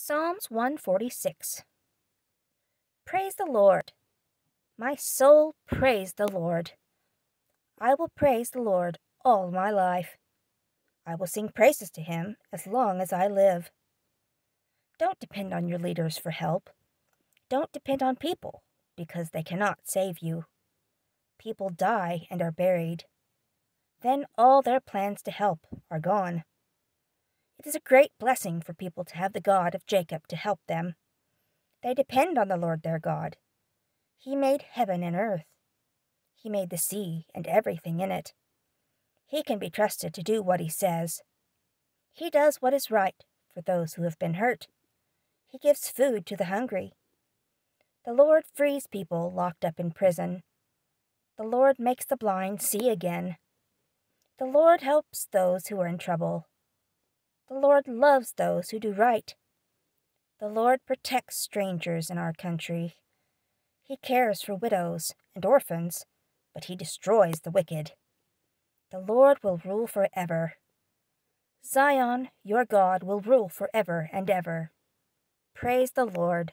Psalms 146 Praise the Lord. My soul, praise the Lord. I will praise the Lord all my life. I will sing praises to him as long as I live. Don't depend on your leaders for help. Don't depend on people because they cannot save you. People die and are buried. Then all their plans to help are gone. It is a great blessing for people to have the God of Jacob to help them. They depend on the Lord their God. He made heaven and earth. He made the sea and everything in it. He can be trusted to do what he says. He does what is right for those who have been hurt. He gives food to the hungry. The Lord frees people locked up in prison. The Lord makes the blind see again. The Lord helps those who are in trouble. The Lord loves those who do right. The Lord protects strangers in our country. He cares for widows and orphans, but he destroys the wicked. The Lord will rule forever. Zion, your God, will rule forever and ever. Praise the Lord.